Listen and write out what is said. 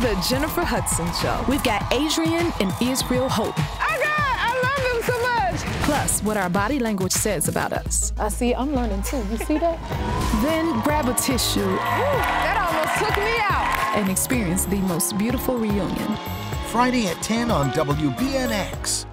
The Jennifer Hudson Show. We've got Adrienne and Israel Houghton. Oh, God, I love them so much. Plus, what our body language says about us. I see, I'm learning too. You see that? Then grab a tissue. Ooh, that almost took me out. And experience the most beautiful reunion. Friday at 10 on WBNX.